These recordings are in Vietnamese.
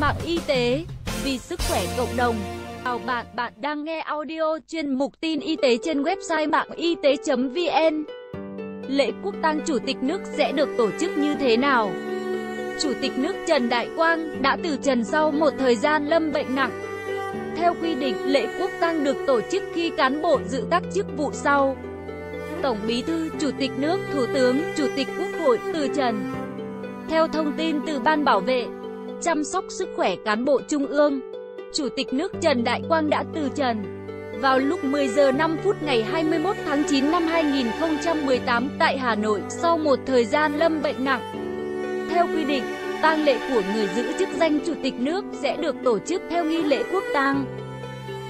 mạng y tế vì sức khỏe cộng đồng. Chào bạn, bạn đang nghe audio chuyên mục tin y tế trên website mạng y tế.vn. Lễ quốc tang chủ tịch nước sẽ được tổ chức như thế nào? Chủ tịch nước Trần Đại Quang đã từ trần sau một thời gian lâm bệnh nặng. Theo quy định, lễ quốc tang được tổ chức khi cán bộ giữ các chức vụ sau. Tổng Bí thư, Chủ tịch nước, Thủ tướng, Chủ tịch Quốc hội từ trần. Theo thông tin từ Ban Bảo vệ, chăm sóc sức khỏe cán bộ Trung ương, Chủ tịch nước Trần Đại Quang đã từ trần vào lúc 10 giờ 5 phút ngày 21 tháng 9 năm 2018 tại Hà Nội sau một thời gian lâm bệnh nặng. Theo quy định, tang lễ của người giữ chức danh Chủ tịch nước sẽ được tổ chức theo nghi lễ quốc tang.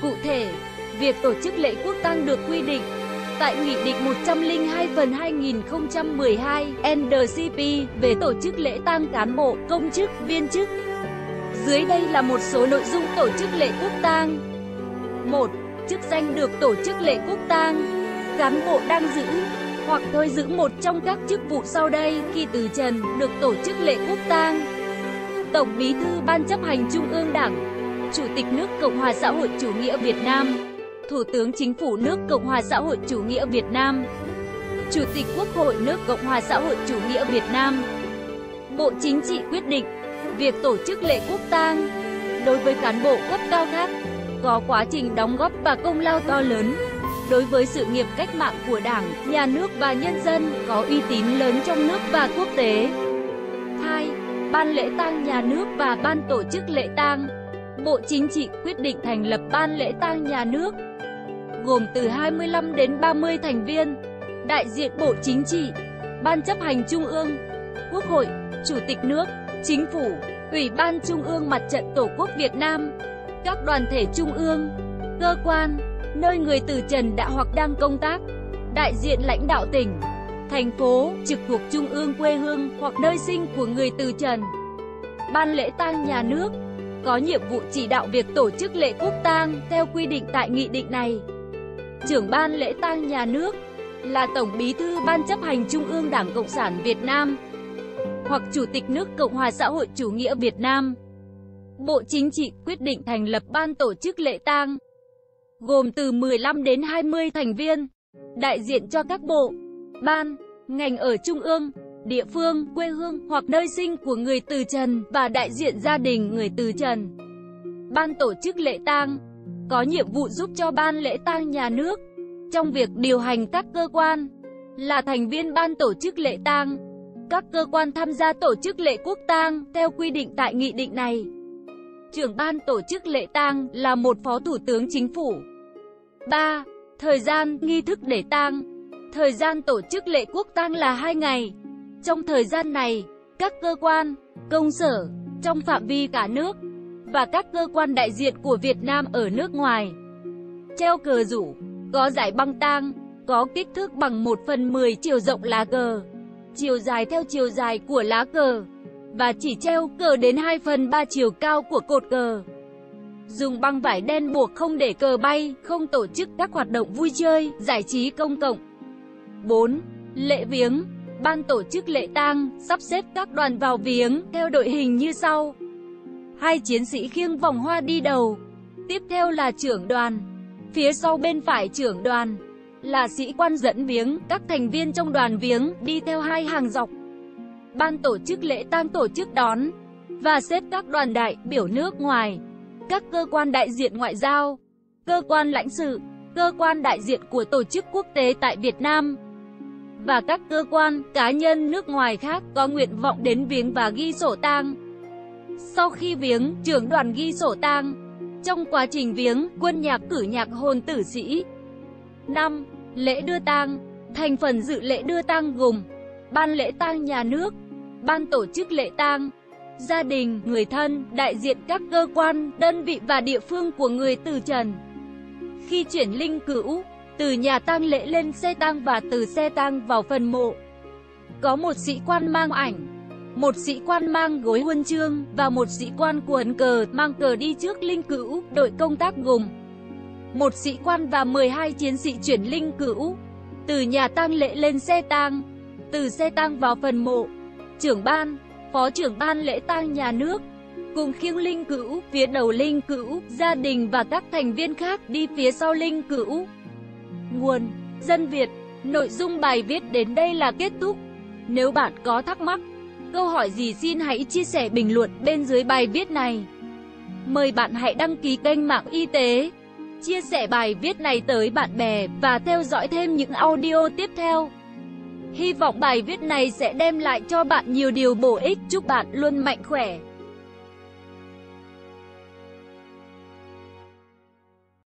Cụ thể, việc tổ chức lễ quốc tang được quy định tại Nghị định 102 phần 2012 NDCP về tổ chức lễ tang cán bộ, công chức, viên chức. Dưới đây là một số nội dung tổ chức lễ quốc tang. 1. Chức danh được tổ chức lễ quốc tang. Cán bộ đang giữ hoặc thôi giữ một trong các chức vụ sau đây khi từ trần được tổ chức lễ quốc tang. Tổng Bí thư Ban chấp hành Trung ương Đảng, Chủ tịch nước Cộng hòa xã hội chủ nghĩa Việt Nam, Thủ tướng Chính phủ nước Cộng hòa xã hội chủ nghĩa Việt Nam, Chủ tịch Quốc hội nước Cộng hòa xã hội chủ nghĩa Việt Nam. Bộ Chính trị quyết định việc tổ chức lễ quốc tang đối với cán bộ cấp cao khác có quá trình đóng góp và công lao to lớn đối với sự nghiệp cách mạng của Đảng, Nhà nước và nhân dân có uy tín lớn trong nước và quốc tế. 2. Ban lễ tang nhà nước và ban tổ chức lễ tang. Bộ Chính trị quyết định thành lập ban lễ tang nhà nước gồm từ 25 đến 30 thành viên, đại diện Bộ Chính trị, Ban chấp hành Trung ương, Quốc hội, Chủ tịch nước, Chính phủ, Ủy ban Trung ương Mặt trận Tổ quốc Việt Nam, các đoàn thể trung ương, cơ quan, nơi người từ trần đã hoặc đang công tác, đại diện lãnh đạo tỉnh, thành phố, trực thuộc trung ương quê hương hoặc nơi sinh của người từ trần. Ban lễ tang nhà nước có nhiệm vụ chỉ đạo việc tổ chức lễ quốc tang theo quy định tại nghị định này. Trưởng ban lễ tang nhà nước là Tổng Bí thư Ban chấp hành Trung ương Đảng Cộng sản Việt Nam hoặc Chủ tịch nước Cộng hòa xã hội chủ nghĩa Việt Nam. Bộ Chính trị quyết định thành lập ban tổ chức lễ tang gồm từ 15 đến 20 thành viên, đại diện cho các bộ, ban, ngành ở trung ương, địa phương, quê hương hoặc nơi sinh của người từ trần và đại diện gia đình người từ trần. Ban tổ chức lễ tang có nhiệm vụ giúp cho ban lễ tang nhà nước trong việc điều hành các cơ quan là thành viên ban tổ chức lễ tang. Các cơ quan tham gia tổ chức lễ quốc tang theo quy định tại nghị định này. Trưởng ban tổ chức lễ tang là một phó thủ tướng chính phủ. 3. Thời gian nghi thức để tang. Thời gian tổ chức lễ quốc tang là 2 ngày. Trong thời gian này, các cơ quan, công sở trong phạm vi cả nước và các cơ quan đại diện của Việt Nam ở nước ngoài treo cờ rủ, có giải băng tang, có kích thước bằng 1 phần 10 chiều rộng lá cờ, chiều dài theo chiều dài của lá cờ và chỉ treo cờ đến 2 phần 3 chiều cao của cột cờ. Dùng băng vải đen buộc không để cờ bay, không tổ chức các hoạt động vui chơi, giải trí công cộng. 4. Lễ viếng Ban tổ chức lễ tang sắp xếp các đoàn vào viếng theo đội hình như sau. Hai chiến sĩ khiêng vòng hoa đi đầu. Tiếp theo là trưởng đoàn. Phía sau bên phải trưởng đoàn là sĩ quan dẫn viếng, các thành viên trong đoàn viếng đi theo hai hàng dọc. Ban tổ chức lễ tang tổ chức đón và xếp các đoàn đại biểu nước ngoài, các cơ quan đại diện ngoại giao, cơ quan lãnh sự, cơ quan đại diện của tổ chức quốc tế tại Việt Nam và các cơ quan, cá nhân nước ngoài khác có nguyện vọng đến viếng và ghi sổ tang. Sau khi viếng, trưởng đoàn ghi sổ tang. Trong quá trình viếng, quân nhạc cử nhạc hồn tử sĩ. 5. Lễ đưa tang. Thành phần dự lễ đưa tang gồm Ban lễ tang nhà nước, Ban tổ chức lễ tang, gia đình, người thân, đại diện các cơ quan, đơn vị và địa phương của người từ trần. Khi chuyển linh cữu, từ nhà tang lễ lên xe tang và từ xe tang vào phần mộ, có một sĩ quan mang ảnh, một sĩ quan mang gối huân chương và một sĩ quan quần cờ mang cờ đi trước linh cữu, đội công tác gồm một sĩ quan và 12 chiến sĩ chuyển linh cữu từ nhà tang lễ lên xe tang, từ xe tang vào phần mộ. Trưởng ban, phó trưởng ban lễ tang nhà nước, cùng khiêng linh cữu, phía đầu linh cữu, gia đình và các thành viên khác đi phía sau linh cữu. Nguồn Dân Việt Nội dung bài viết đến đây là kết thúc. Nếu bạn có thắc mắc, câu hỏi gì xin hãy chia sẻ bình luận bên dưới bài viết này. Mời bạn hãy đăng ký kênh Mạng Y tế, chia sẻ bài viết này tới bạn bè và theo dõi thêm những audio tiếp theo. Hy vọng bài viết này sẽ đem lại cho bạn nhiều điều bổ ích. Chúc bạn luôn mạnh khỏe.